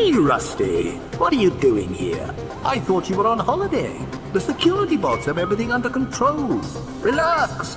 Hey, Rusty. What are you doing here? I thought you were on holiday. The security bots have everything under control. Relax.